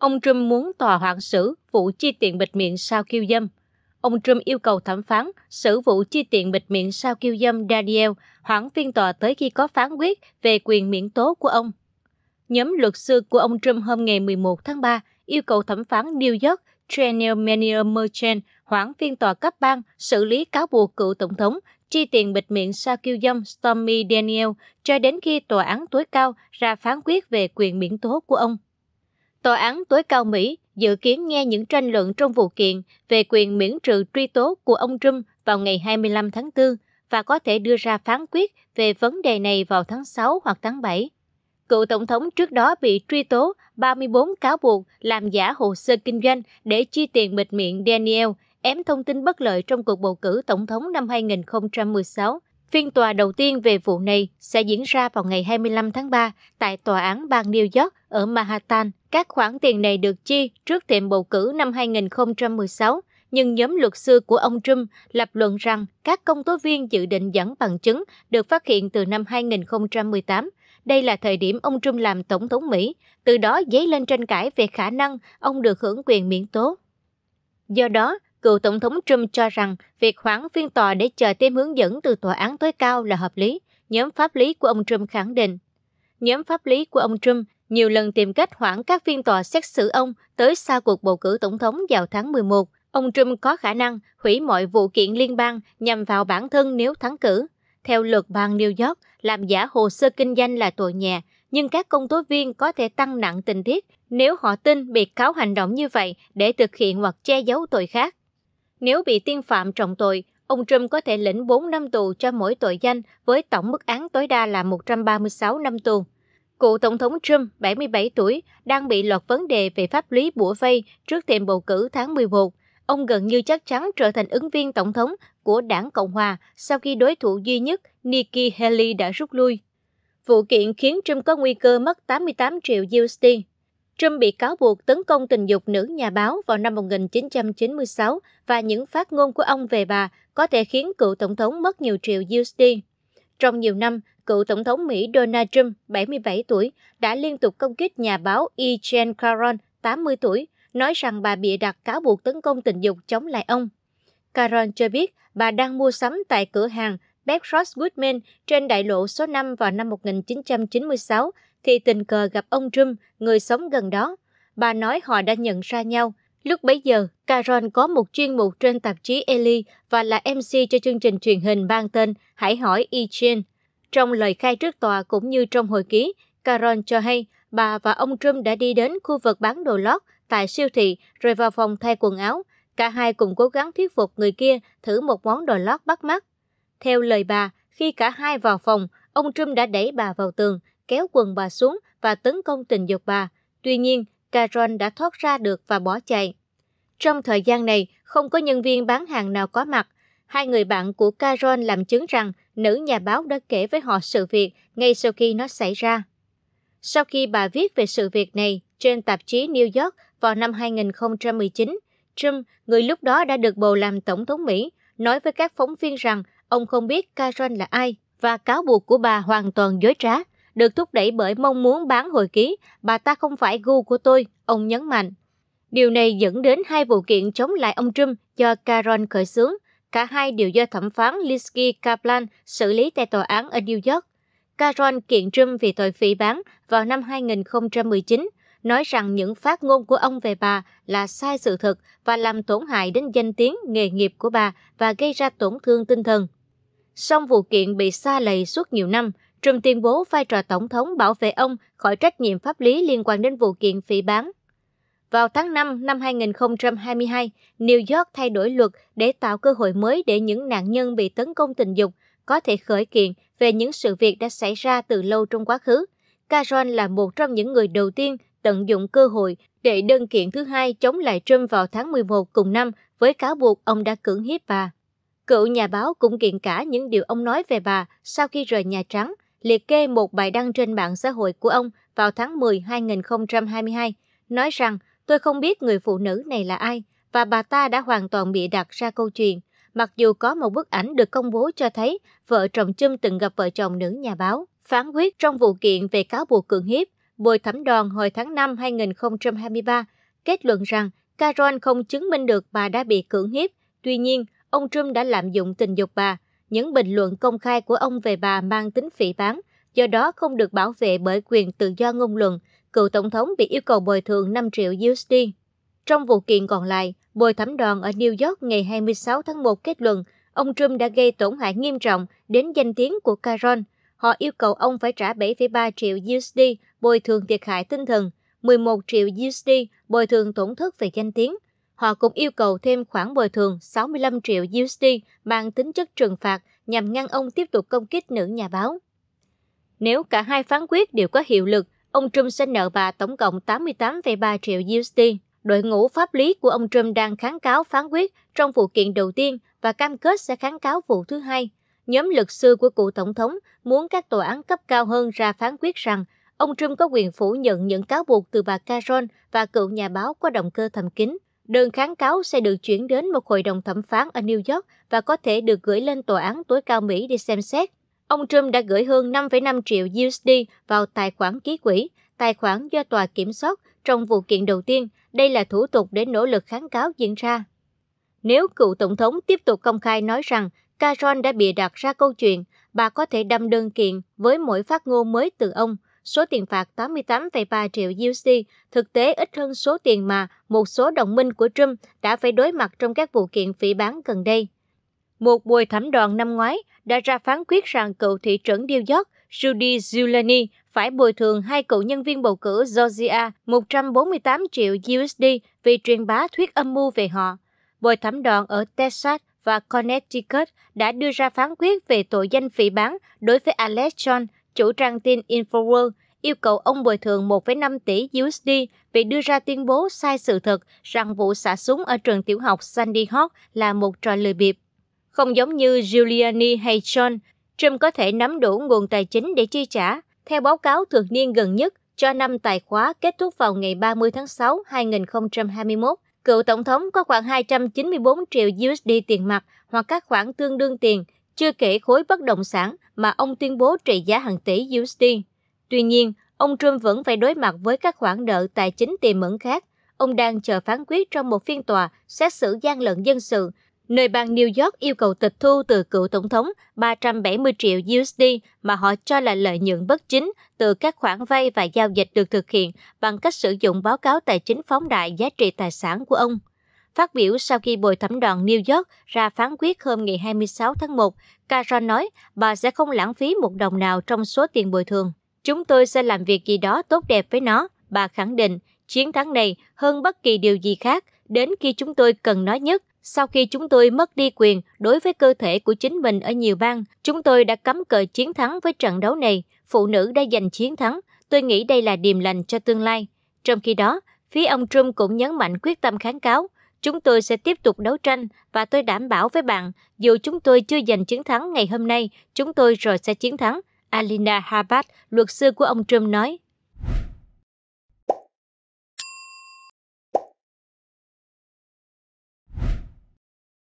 Ông Trump muốn tòa hoãn xử vụ chi tiền bịt miệng sau kiêu dâm. Ông Trump yêu cầu thẩm phán xử vụ chi tiền bịt miệng sau kiêu dâm Daniel hoãn phiên tòa tới khi có phán quyết về quyền miễn tố của ông. Nhóm luật sư của ông Trump hôm ngày 11 tháng 3 yêu cầu thẩm phán New York Daniel Manier Merchant hoãn phiên tòa cấp bang xử lý cáo buộc cựu tổng thống chi tiền bịt miệng sao kiêu dâm Stormy Daniel cho đến khi tòa án tối cao ra phán quyết về quyền miễn tố của ông. Tòa án tối cao Mỹ dự kiến nghe những tranh luận trong vụ kiện về quyền miễn trừ truy tố của ông Trump vào ngày 25 tháng 4 và có thể đưa ra phán quyết về vấn đề này vào tháng 6 hoặc tháng 7. Cựu Tổng thống trước đó bị truy tố 34 cáo buộc làm giả hồ sơ kinh doanh để chi tiền bịt miệng Daniel, ém thông tin bất lợi trong cuộc bầu cử Tổng thống năm 2016. Phiên tòa đầu tiên về vụ này sẽ diễn ra vào ngày 25 tháng 3 tại Tòa án bang New York ở Manhattan. Các khoản tiền này được chi trước thềm bầu cử năm 2016, nhưng nhóm luật sư của ông Trump lập luận rằng các công tố viên dự định dẫn bằng chứng được phát hiện từ năm 2018. Đây là thời điểm ông Trump làm tổng thống Mỹ, từ đó dấy lên tranh cãi về khả năng ông được hưởng quyền miễn tố. Do đó, cựu Tổng thống Trump cho rằng việc hoãn phiên tòa để chờ thêm hướng dẫn từ tòa án tối cao là hợp lý. Nhóm pháp lý của ông Trump khẳng định. Nhóm pháp lý của ông Trump nhiều lần tìm cách hoãn các phiên tòa xét xử ông tới sau cuộc bầu cử tổng thống vào tháng 11. Ông Trump có khả năng hủy mọi vụ kiện liên bang nhằm vào bản thân nếu thắng cử. Theo luật bang New York, làm giả hồ sơ kinh doanh là tội nhẹ, nhưng các công tố viên có thể tăng nặng tình tiết nếu họ tin bị cáo hành động như vậy để thực hiện hoặc che giấu tội khác. Nếu bị tiên phạm trọng tội, ông Trump có thể lĩnh 4 năm tù cho mỗi tội danh với tổng mức án tối đa là 136 năm tù. Cựu Tổng thống Trump, 77 tuổi, đang bị loạt vấn đề về pháp lý bủa vây trước thềm bầu cử tháng 11. Ông gần như chắc chắn trở thành ứng viên tổng thống của đảng Cộng Hòa sau khi đối thủ duy nhất Nikki Haley đã rút lui. Vụ kiện khiến Trump có nguy cơ mất 88 triệu USD. Trump bị cáo buộc tấn công tình dục nữ nhà báo vào năm 1996 và những phát ngôn của ông về bà có thể khiến cựu tổng thống mất nhiều triệu USD. Trong nhiều năm, cựu tổng thống Mỹ Donald Trump, 77 tuổi, đã liên tục công kích nhà báo E. Jean Caron, 80 tuổi, nói rằng bà bịa đặt cáo buộc tấn công tình dục chống lại ông. Caron cho biết bà đang mua sắm tại cửa hàng Bedford Goodman trên đại lộ số 5 vào năm 1996 thì tình cờ gặp ông Trump, người sống gần đó. Bà nói họ đã nhận ra nhau. Lúc bấy giờ, Caron có một chuyên mục trên tạp chí Ellie và là MC cho chương trình truyền hình mang tên Hãy hỏi E. Trong lời khai trước tòa cũng như trong hồi ký, Caron cho hay bà và ông Trump đã đi đến khu vực bán đồ lót tại siêu thị rồi vào phòng thay quần áo. Cả hai cùng cố gắng thuyết phục người kia thử một món đồ lót bắt mắt. Theo lời bà, khi cả hai vào phòng, ông Trump đã đẩy bà vào tường, kéo quần bà xuống và tấn công tình dục bà. Tuy nhiên, Caron đã thoát ra được và bỏ chạy. Trong thời gian này, không có nhân viên bán hàng nào có mặt. Hai người bạn của Caron làm chứng rằng nữ nhà báo đã kể với họ sự việc ngay sau khi nó xảy ra. Sau khi bà viết về sự việc này trên tạp chí New York vào năm 2019, Trump, người lúc đó đã được bầu làm Tổng thống Mỹ, nói với các phóng viên rằng ông không biết Caron là ai và cáo buộc của bà hoàn toàn dối trá, được thúc đẩy bởi mong muốn bán hồi ký, bà ta không phải gu của tôi, ông nhấn mạnh. Điều này dẫn đến hai vụ kiện chống lại ông Trump do Caron khởi xướng, cả hai đều do thẩm phán Linsky Kaplan xử lý tại tòa án ở New York. Caron kiện Trump vì tội phỉ bán vào năm 2019, nói rằng những phát ngôn của ông về bà là sai sự thật và làm tổn hại đến danh tiếng nghề nghiệp của bà và gây ra tổn thương tinh thần. Song vụ kiện bị xa lầy suốt nhiều năm, Trump tuyên bố vai trò tổng thống bảo vệ ông khỏi trách nhiệm pháp lý liên quan đến vụ kiện phỉ bán. Vào tháng 5 năm 2022, New York thay đổi luật để tạo cơ hội mới để những nạn nhân bị tấn công tình dục có thể khởi kiện về những sự việc đã xảy ra từ lâu trong quá khứ. Caron là một trong những người đầu tiên tận dụng cơ hội để đơn kiện thứ hai chống lại Trump vào tháng 11 cùng năm với cáo buộc ông đã cưỡng hiếp bà. Cựu nhà báo cũng kiện cả những điều ông nói về bà sau khi rời Nhà Trắng, liệt kê một bài đăng trên mạng xã hội của ông vào tháng 10 2022, nói rằng tôi không biết người phụ nữ này là ai và bà ta đã hoàn toàn bị đặt ra câu chuyện, mặc dù có một bức ảnh được công bố cho thấy vợ chồng Trump từng gặp vợ chồng nữ nhà báo. Phán quyết trong vụ kiện về cáo buộc cưỡng hiếp, bồi thẩm đoàn hồi tháng 5 2023 kết luận rằng Caron không chứng minh được bà đã bị cưỡng hiếp. Tuy nhiên, ông Trump đã lạm dụng tình dục bà. Những bình luận công khai của ông về bà mang tính phỉ bán, do đó không được bảo vệ bởi quyền tự do ngôn luận. Cựu Tổng thống bị yêu cầu bồi thường 5 triệu USD. Trong vụ kiện còn lại, bồi thẩm đoàn ở New York ngày 26 tháng 1 kết luận ông Trump đã gây tổn hại nghiêm trọng đến danh tiếng của Caron. Họ yêu cầu ông phải trả 7,3 triệu USD bồi thường thiệt hại tinh thần, 11 triệu USD bồi thường tổn thất về danh tiếng. Họ cũng yêu cầu thêm khoản bồi thường 65 triệu USD mang tính chất trừng phạt nhằm ngăn ông tiếp tục công kích nữ nhà báo. Nếu cả hai phán quyết đều có hiệu lực, ông Trump sẽ nợ bà tổng cộng 88,3 triệu USD. Đội ngũ pháp lý của ông Trump đang kháng cáo phán quyết trong vụ kiện đầu tiên và cam kết sẽ kháng cáo vụ thứ hai. Nhóm luật sư của cựu tổng thống muốn các tòa án cấp cao hơn ra phán quyết rằng ông Trump có quyền phủ nhận những cáo buộc từ bà Caron và cựu nhà báo có động cơ thầm kín. Đơn kháng cáo sẽ được chuyển đến một hội đồng thẩm phán ở New York và có thể được gửi lên tòa án tối cao Mỹ để xem xét. Ông Trump đã gửi hơn 5,5 triệu USD vào tài khoản ký quỹ, tài khoản do tòa kiểm soát trong vụ kiện đầu tiên. Đây là thủ tục để nỗ lực kháng cáo diễn ra. Nếu cựu tổng thống tiếp tục công khai nói rằng Caron đã bịa đặt ra câu chuyện, bà có thể đâm đơn kiện với mỗi phát ngôn mới từ ông. Số tiền phạt 88,3 triệu USD thực tế ít hơn số tiền mà một số đồng minh của Trump đã phải đối mặt trong các vụ kiện phỉ bán gần đây. Một buổi thẩm đoàn năm ngoái đã ra phán quyết rằng cựu thị trưởng New York Rudy Giuliani phải bồi thường hai cựu nhân viên bầu cử Georgia 148 triệu USD vì truyền bá thuyết âm mưu về họ. Bồi thẩm đoàn ở Texas và Connecticut đã đưa ra phán quyết về tội danh phỉ bán đối với Alex Jones, chủ trang tin Infoworld yêu cầu ông bồi thường 1,5 tỷ USD vì đưa ra tuyên bố sai sự thật rằng vụ xả súng ở trường tiểu học Sandy Hook là một trò lừa bịp. Không giống như Giuliani hay John, Trump có thể nắm đủ nguồn tài chính để chi trả. Theo báo cáo thường niên gần nhất cho năm tài khóa kết thúc vào ngày 30 tháng 6, 2021, cựu tổng thống có khoảng 294 triệu USD tiền mặt hoặc các khoản tương đương tiền, chưa kể khối bất động sản mà ông tuyên bố trị giá hàng tỷ USD. Tuy nhiên, ông Trump vẫn phải đối mặt với các khoản nợ tài chính tiềm ẩn khác. Ông đang chờ phán quyết trong một phiên tòa xét xử gian lận dân sự nơi bang New York yêu cầu tịch thu từ cựu tổng thống 370 triệu USD mà họ cho là lợi nhuận bất chính từ các khoản vay và giao dịch được thực hiện bằng cách sử dụng báo cáo tài chính phóng đại giá trị tài sản của ông. Phát biểu sau khi bồi thẩm đoàn New York ra phán quyết hôm ngày 26 tháng 1, Caron nói bà sẽ không lãng phí một đồng nào trong số tiền bồi thường. Chúng tôi sẽ làm việc gì đó tốt đẹp với nó, bà khẳng định. Chiến thắng này hơn bất kỳ điều gì khác đến khi chúng tôi cần nó nhất sau khi chúng tôi mất đi quyền đối với cơ thể của chính mình ở nhiều bang, chúng tôi đã cấm cờ chiến thắng với trận đấu này. Phụ nữ đã giành chiến thắng. Tôi nghĩ đây là điềm lành cho tương lai. Trong khi đó, phía ông Trump cũng nhấn mạnh quyết tâm kháng cáo. Chúng tôi sẽ tiếp tục đấu tranh và tôi đảm bảo với bạn, dù chúng tôi chưa giành chiến thắng ngày hôm nay, chúng tôi rồi sẽ chiến thắng. Alina Harbat, luật sư của ông Trump nói.